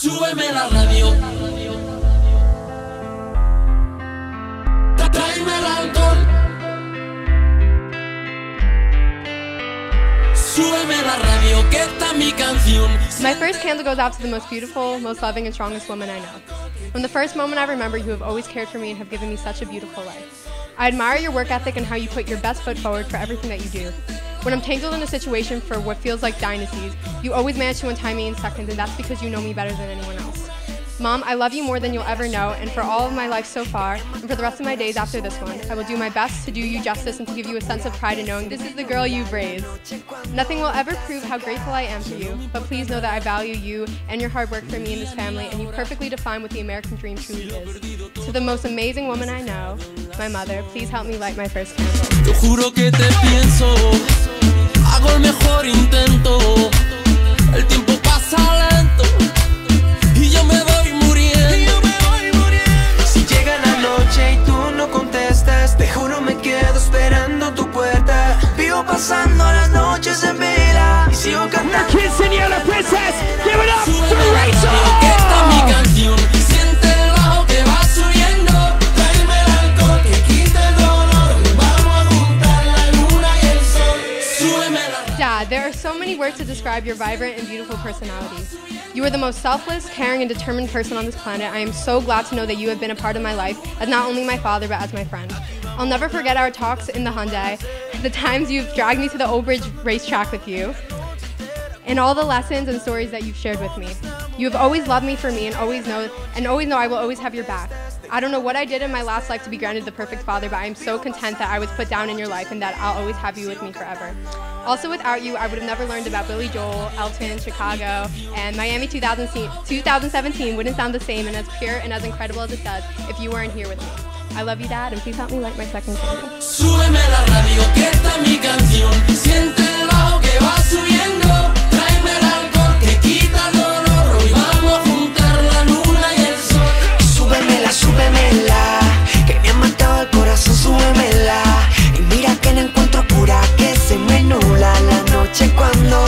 Súbeme la radio. Tráeme el alcohol. My first candle goes out to the most beautiful, most loving, and strongest woman I know. From the first moment I remember, you have always cared for me and have given me such a beautiful life. I admire your work ethic and how you put your best foot forward for everything that you do. When I'm tangled in a situation for what feels like dynasties, you always manage to untie me in seconds, and that's because you know me better than anyone else. Mom, I love you more than you'll ever know, and for all of my life so far, and for the rest of my days after this one, I will do my best to do you justice and to give you a sense of pride in knowing this is the girl you've raised. Nothing will ever prove how grateful I am for you, but please know that I value you and your hard work for me and this family, and you perfectly define what the American dream truly is. To the most amazing woman I know, my mother, please help me light my first candle. El mejor intento. So many words to describe your vibrant and beautiful personality. You are the most selfless, caring, and determined person on this planet. I am so glad to know that you have been a part of my life as not only my father, but as my friend. I'll never forget our talks in the Hyundai, the times you've dragged me to the Old Bridge racetrack with you, and all the lessons and stories that you've shared with me. You have always loved me for me and always know and always know I will always have your back. I don't know what I did in my last life to be granted the perfect father, but I am so content that I was put down in your life and that I'll always have you with me forever. Also, without you, I would have never learned about Billy Joel, Elton, Chicago, and Miami 2017 wouldn't sound the same and as pure and as incredible as it does if you weren't here with me. I love you, Dad, and please help me light my second candle.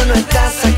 no estás aquí.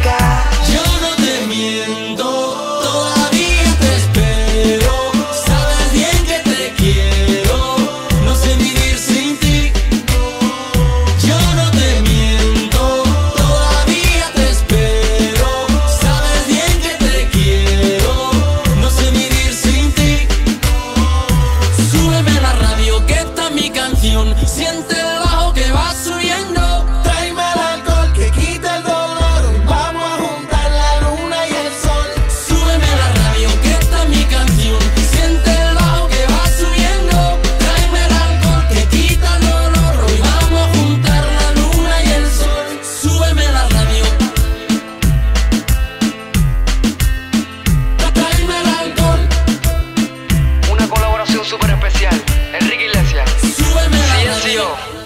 Enrique Iglesias. Silencio.